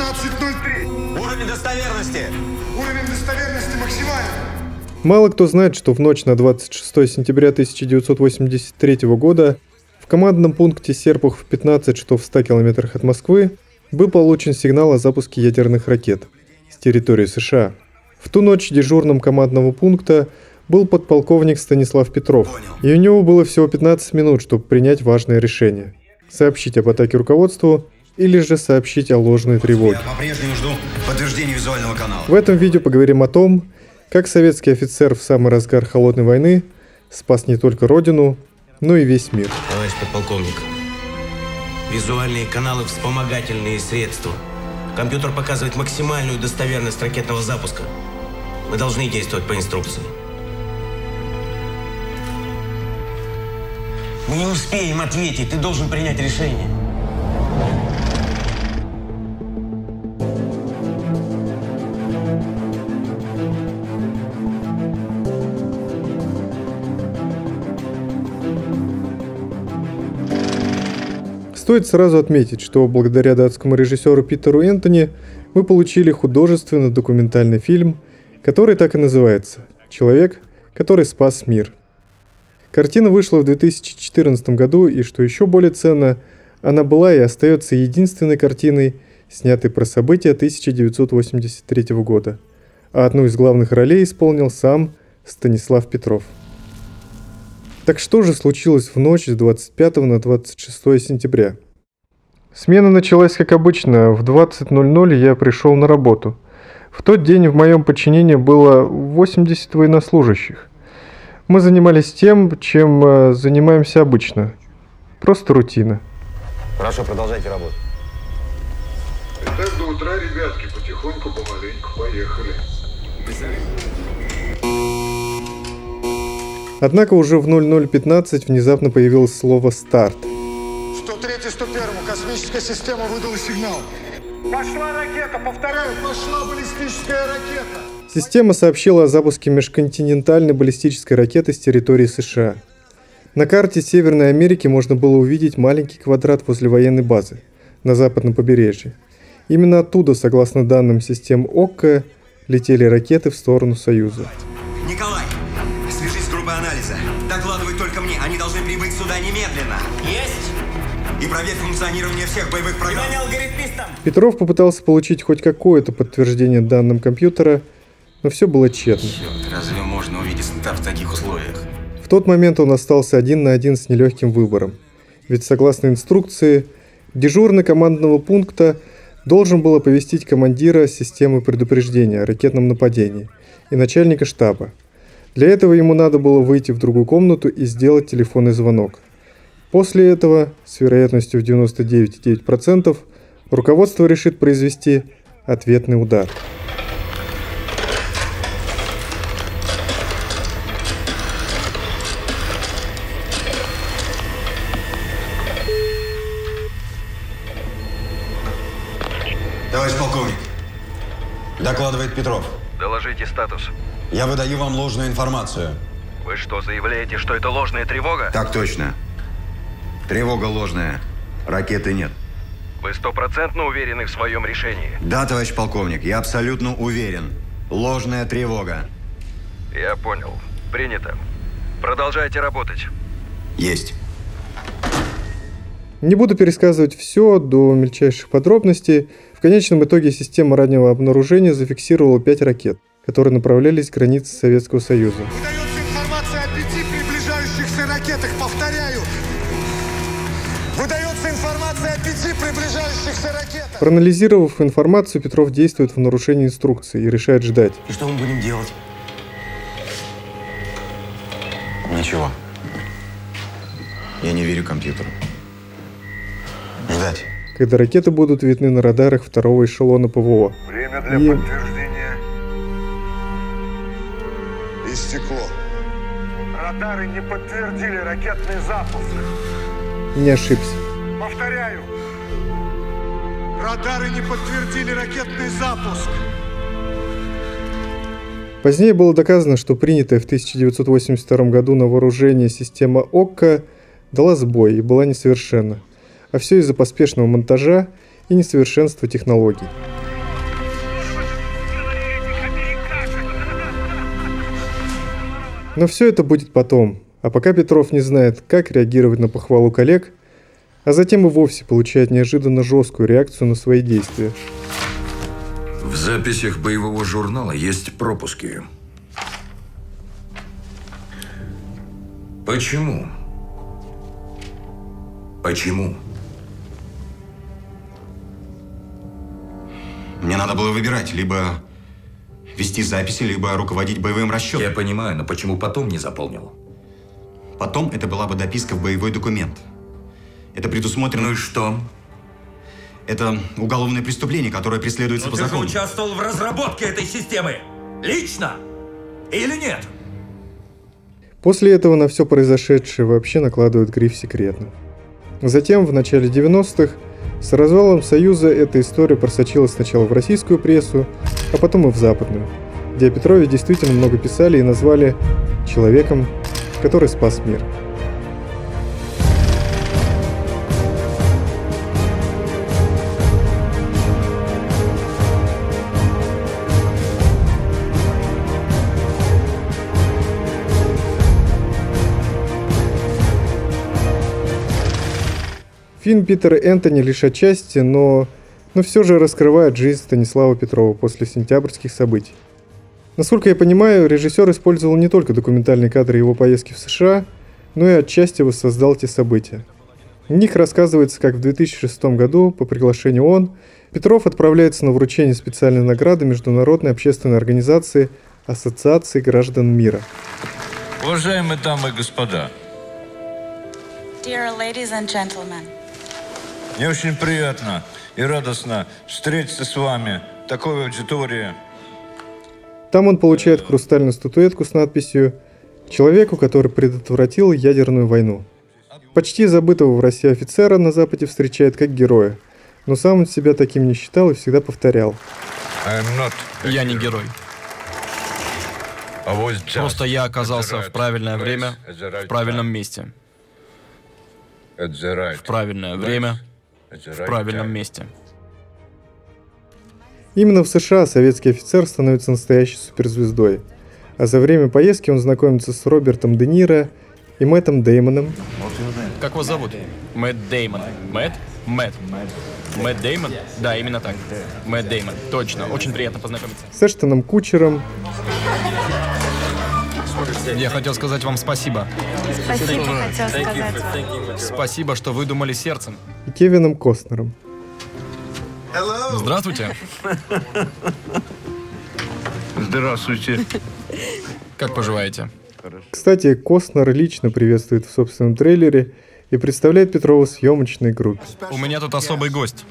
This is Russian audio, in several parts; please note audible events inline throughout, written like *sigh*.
15.03. Уровень достоверности. Уровень достоверности максимальный. Мало кто знает, что в ночь на 26 сентября 1983 года в командном пункте Серпухов-15, что в 100 километрах от Москвы, был получен сигнал о запуске ядерных ракет с территории США. В ту ночь дежурным командного пункта был подполковник Станислав Петров, и у него было всего 15 минут, чтобы принять важное решение – сообщить об атаке руководству или же сообщить о ложной тревоге. В этом видео поговорим о том, как советский офицер в самый разгар холодной войны спас не только родину, но и весь мир. Товарищ подполковник, визуальные каналы – вспомогательные средства. Компьютер показывает максимальную достоверность ракетного запуска. Мы должны действовать по инструкции. Мы не успеем ответить, ты должен принять решение. Стоит сразу отметить, что благодаря датскому режиссеру Питеру Энтони мы получили художественно-документальный фильм, который так и называется «Человек, который спас мир». Картина вышла в 2014 году, и что еще более ценно, она была и остается единственной картиной, снятой про события 1983 года, а одну из главных ролей исполнил сам Станислав Петров. Так что же случилось в ночь с 25 на 26 сентября? Смена началась как обычно. В 20.00 я пришел на работу. В тот день в моем подчинении было 80 военнослужащих. Мы занимались тем, чем э, занимаемся обычно. Просто рутина. Хорошо, продолжайте работу. Однако уже в 00.15 внезапно появилось слово «старт». 103 101 космическая система выдала сигнал. Пошла ракета, повторяю, пошла баллистическая ракета. Система сообщила о запуске межконтинентальной баллистической ракеты с территории США. На карте Северной Америки можно было увидеть маленький квадрат возле военной базы на западном побережье. Именно оттуда, согласно данным систем ОККО, летели ракеты в сторону Союза. Сюда немедленно. Есть! И проверь функционирование всех боевых программ. алгоритмистам! Петров попытался получить хоть какое-то подтверждение данным компьютера, но все было тщетно. Черт, разве можно увидеть стар в таких условиях? В тот момент он остался один на один с нелегким выбором. Ведь согласно инструкции, дежурный командного пункта должен был оповестить командира системы предупреждения о ракетном нападении и начальника штаба. Для этого ему надо было выйти в другую комнату и сделать телефонный звонок. После этого, с вероятностью в 99,9%, руководство решит произвести ответный удар. Товарищ полковник, докладывает Петров. Доложите статус. Я выдаю вам ложную информацию. Вы что, заявляете, что это ложная тревога? Так точно. Тревога ложная. Ракеты нет. Вы стопроцентно уверены в своем решении? Да, товарищ полковник, я абсолютно уверен. Ложная тревога. Я понял. Принято. Продолжайте работать. Есть. Не буду пересказывать все до мельчайших подробностей. В конечном итоге система раннего обнаружения зафиксировала 5 ракет, которые направлялись к границе Советского Союза. Выдается информация о пяти приближающихся ракетах. Повторяю. Выдается информация о пяти приближающихся ракетах. Проанализировав информацию, Петров действует в нарушении инструкции и решает ждать. И что мы будем делать? Ничего. Я не верю компьютеру. Ждать. когда ракеты будут видны на радарах второго эшелона ПВО. Время для И- подтверждения истекло. Радары не подтвердили ракетный запуск. Не ошибся. Повторяю. Радары не подтвердили ракетный запуск. Позднее было доказано, что принятая в 1982 году на вооружение система ОККО дала сбой и была несовершенна. А все из-за поспешного монтажа и несовершенства технологий. Но все это будет потом, а пока Петров не знает, как реагировать на похвалу коллег, а затем и вовсе получает неожиданно жесткую реакцию на свои действия. В записях боевого журнала есть пропуски. Почему? Почему? Мне надо было выбирать, либо вести записи, либо руководить боевым расчетом. Я понимаю, но почему потом не заполнил? Потом это была бы дописка в боевой документ. Это предусмотрено... Ну и что? Это уголовное преступление, которое преследуется Но по ты же закону. участвовал в разработке этой системы. Лично? Или нет? После этого на все произошедшее вообще накладывают гриф «секретно». Затем, в начале 90-х, с развалом Союза эта история просочилась сначала в российскую прессу, а потом и в западную, где о Петрове действительно много писали и назвали человеком, который спас мир. Фильм Питера Энтони лишь отчасти, но, но все же раскрывает жизнь Станислава Петрова после сентябрьских событий. Насколько я понимаю, режиссер использовал не только документальные кадры его поездки в США, но и отчасти воссоздал те события. В них рассказывается, как в 2006 году по приглашению ООН Петров отправляется на вручение специальной награды Международной общественной организации Ассоциации граждан мира. Уважаемые дамы и господа, Dear ladies and gentlemen, мне очень приятно и радостно встретиться с вами в такой аудитории. Там он получает хрустальную статуэтку с надписью «Человеку, который предотвратил ядерную войну». Почти забытого в России офицера на Западе встречает как героя, но сам он себя таким не считал и всегда повторял. Я не герой. Просто я оказался в правильное время, в правильном месте. В правильное время, в правильном месте. Именно в США советский офицер становится настоящей суперзвездой, а за время поездки он знакомится с Робертом Де Ниро и Мэттом Деймоном, Как вас зовут? Мэтт Деймон. Мэтт? Мэтт. Мэтт Деймон? Да, именно так. Мэтт Деймон. Точно. Очень приятно познакомиться. с Эштоном Кучером, Я хотел сказать вам спасибо. спасибо, хотел сказать. Спасибо, что вы думали сердцем. и Кевином Костнером. Здравствуйте. Здравствуйте. Как поживаете? Кстати, Костнер лично приветствует в собственном трейлере и представляет Петрова съемочной группе. У меня тут особый гость.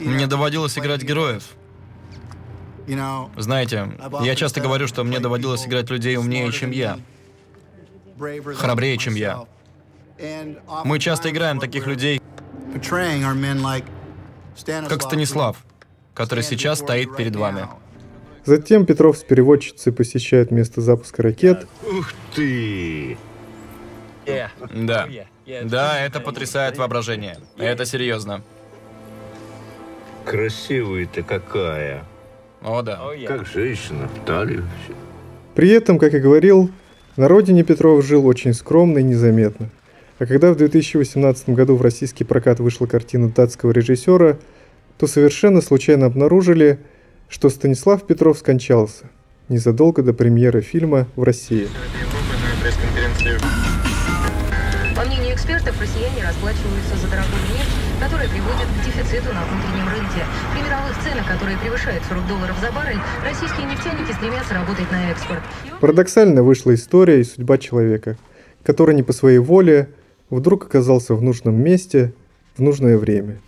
Мне доводилось играть героев. Знаете, я часто говорю, что мне доводилось играть людей умнее, чем я. храбрее, чем я. Мы часто играем таких людей, как Станислав, который сейчас стоит перед вами. Затем Петров с переводчицей посещает место запуска ракет, Ух ты! Да. Да, это потрясает воображение. Это серьезно. Красивая ты какая. О, да. Как женщина, в талию. При этом, как и говорил, на родине Петров жил очень скромно и незаметно. А когда в 2018 году в российский прокат вышла картина датского режиссера, то совершенно случайно обнаружили, что Станислав Петров скончался незадолго до премьеры фильма в России. По мнению экспертов, россияне расплачиваются за дорогую нефть, которая приводит к дефициту на внутреннем рынке. При мировых ценах, которые превышают 40 долларов за баррель, российские нефтяники стремятся работать на экспорт. Парадоксально вышла история и судьба человека, который не по своей воле вдруг оказался в нужном месте в нужное время.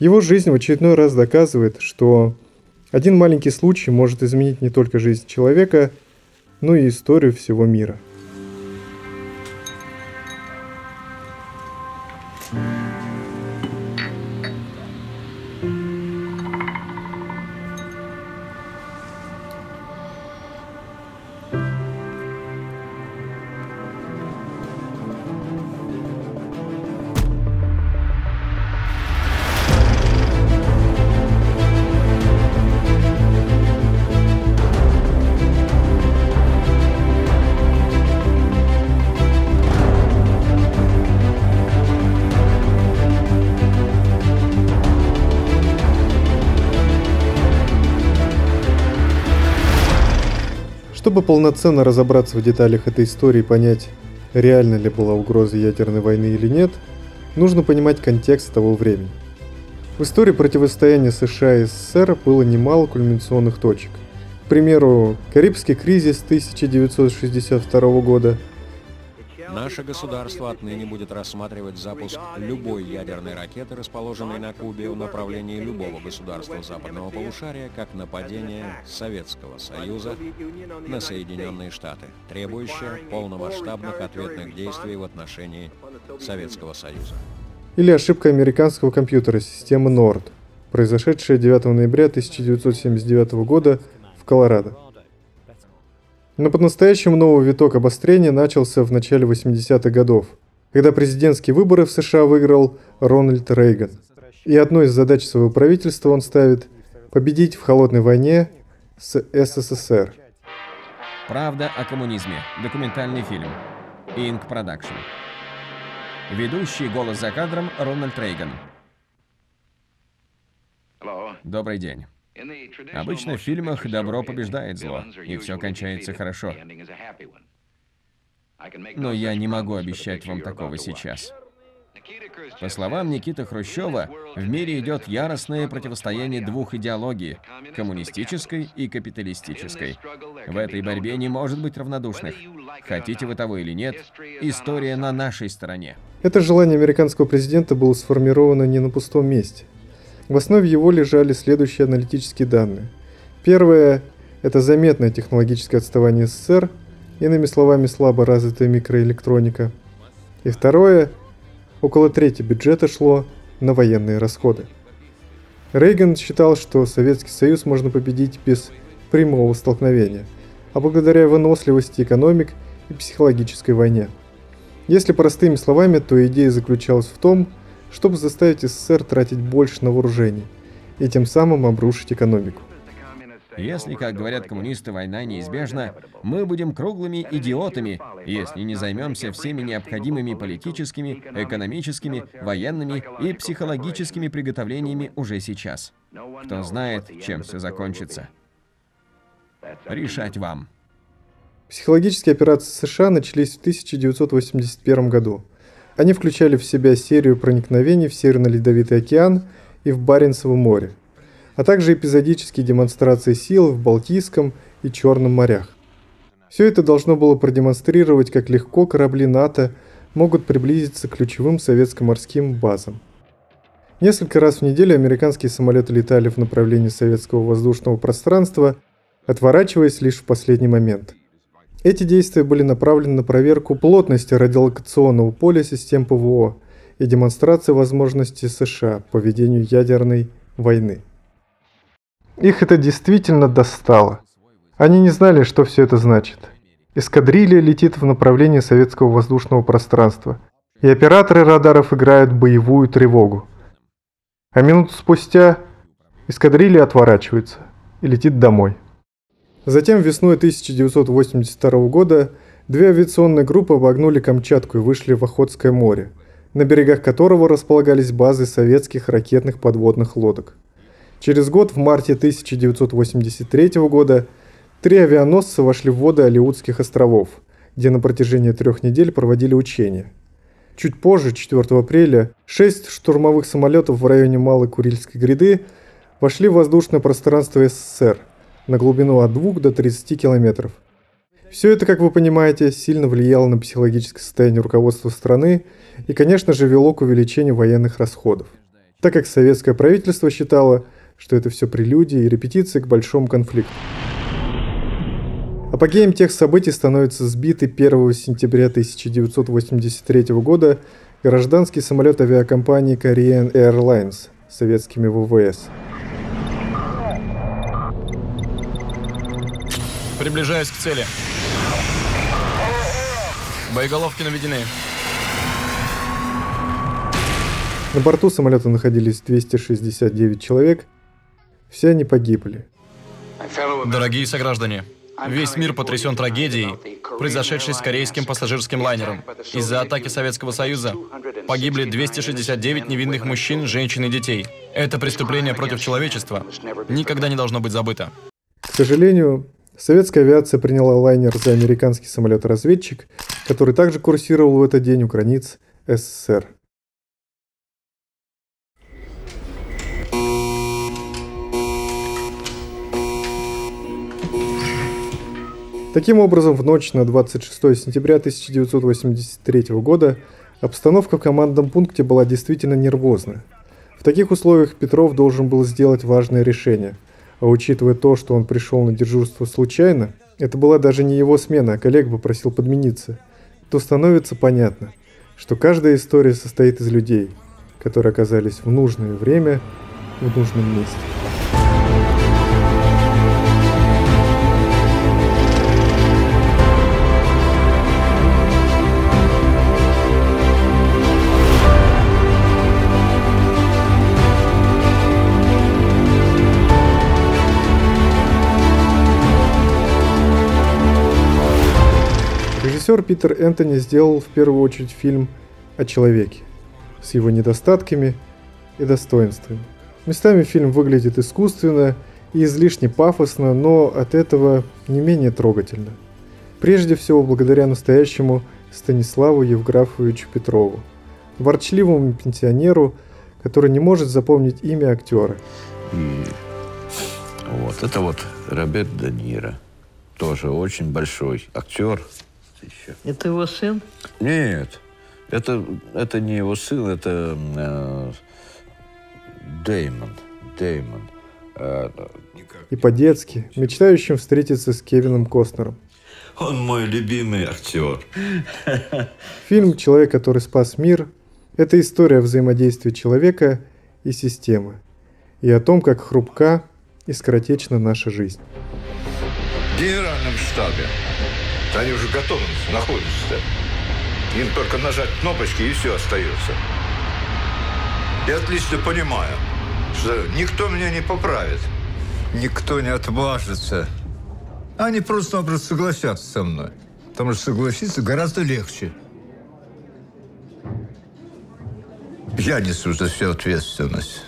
Его жизнь в очередной раз доказывает, что один маленький случай может изменить не только жизнь человека, но и историю всего мира. Чтобы полноценно разобраться в деталях этой истории и понять, реально ли была угроза ядерной войны или нет, нужно понимать контекст того времени. В истории противостояния США и СССР было немало кульминационных точек. К примеру, Карибский кризис 1962 года – Наше государство отныне будет рассматривать запуск любой ядерной ракеты, расположенной на Кубе в направлении любого государства западного полушария, как нападение Советского Союза на Соединенные Штаты, требующее полномасштабных ответных действий в отношении Советского Союза. Или ошибка американского компьютера системы NORD, произошедшая 9 ноября 1979 года в Колорадо. Но по-настоящему новый виток обострения начался в начале 80-х годов, когда президентские выборы в США выиграл Рональд Рейган. И одной из задач своего правительства он ставит победить в холодной войне с СССР. Правда о коммунизме. Документальный фильм. Inc. Production. Ведущий голос за кадром Рональд Рейган. Добрый день. Обычно в фильмах добро побеждает зло, и все кончается хорошо. Но я не могу обещать вам такого сейчас. По словам Никиты Хрущева, в мире идет яростное противостояние двух идеологий – коммунистической и капиталистической. В этой борьбе не может быть равнодушных. Хотите вы того или нет, история на нашей стороне. Это желание американского президента было сформировано не на пустом месте. В основе его лежали следующие аналитические данные. Первое – это заметное технологическое отставание СССР, иными словами, слабо развитая микроэлектроника. И второе – около трети бюджета шло на военные расходы. Рейган считал, что Советский Союз можно победить без прямого столкновения, а благодаря выносливости экономик и психологической войне. Если простыми словами, то идея заключалась в том, чтобы заставить СССР тратить больше на вооружение и тем самым обрушить экономику. Если, как говорят коммунисты, война неизбежна, мы будем круглыми идиотами, если не займемся всеми необходимыми политическими, экономическими, военными и психологическими приготовлениями уже сейчас. Кто знает, чем все закончится. Решать вам. Психологические операции США начались в 1981 году. Они включали в себя серию проникновений в Северно-Ледовитый океан и в Баренцево море, а также эпизодические демонстрации сил в Балтийском и Черном морях. Все это должно было продемонстрировать, как легко корабли НАТО могут приблизиться к ключевым советско-морским базам. Несколько раз в неделю американские самолеты летали в направлении советского воздушного пространства, отворачиваясь лишь в последний момент – эти действия были направлены на проверку плотности радиолокационного поля систем ПВО и демонстрации возможности США по ведению ядерной войны. Их это действительно достало. Они не знали, что все это значит. Эскадрилья летит в направлении советского воздушного пространства, и операторы радаров играют боевую тревогу. А минуту спустя эскадрилья отворачивается и летит домой. Затем весной 1982 года две авиационные группы обогнули Камчатку и вышли в Охотское море, на берегах которого располагались базы советских ракетных подводных лодок. Через год, в марте 1983 года, три авианосца вошли в воды Алиутских островов, где на протяжении трех недель проводили учения. Чуть позже, 4 апреля, шесть штурмовых самолетов в районе Малой Курильской гряды вошли в воздушное пространство СССР – на глубину от 2 до 30 километров. Все это, как вы понимаете, сильно влияло на психологическое состояние руководства страны и, конечно же, вело к увеличению военных расходов, так как советское правительство считало, что это все прелюдия и репетиции к большому конфликту. Апогеем тех событий становится сбитый 1 сентября 1983 года гражданский самолет авиакомпании Korean Airlines советскими ВВС – Приближаюсь к цели. Боеголовки наведены. На борту самолета находились 269 человек. Все они погибли. Дорогие сограждане, весь мир потрясен трагедией, произошедшей с корейским пассажирским лайнером. Из-за атаки Советского Союза погибли 269 невинных мужчин, женщин и детей. Это преступление против человечества никогда не должно быть забыто. К сожалению, Советская авиация приняла лайнер за американский самолет-разведчик, который также курсировал в этот день у границ СССР. Таким образом, в ночь на 26 сентября 1983 года обстановка в командном пункте была действительно нервозная. В таких условиях Петров должен был сделать важное решение, а учитывая то, что он пришел на дежурство случайно, это была даже не его смена, а коллег попросил подмениться, то становится понятно, что каждая история состоит из людей, которые оказались в нужное время в нужном месте. Режиссер Питер Энтони сделал в первую очередь фильм о человеке с его недостатками и достоинствами. Местами фильм выглядит искусственно и излишне пафосно, но от этого не менее трогательно. Прежде всего благодаря настоящему Станиславу Евграфовичу Петрову, ворчливому пенсионеру, который не может запомнить имя актера. Вот это вот Роберт Де Ниро, тоже очень большой актер, еще. Это его сын? Нет, это, это не его сын, это э, Дэймон. Дэймон. Э, и по-детски, мечтающим встретиться с Кевином Костнером. Он мой любимый актер. *laughs* Фильм «Человек, который спас мир» – это история взаимодействия человека и системы, и о том, как хрупка и скоротечна наша жизнь. В генеральном штабе они уже готовы находятся. Им только нажать кнопочки и все остается. Я отлично понимаю, что никто меня не поправит. Никто не отважится. Они просто-напросто согласятся со мной. Потому что согласиться гораздо легче. Я несу за всю ответственность.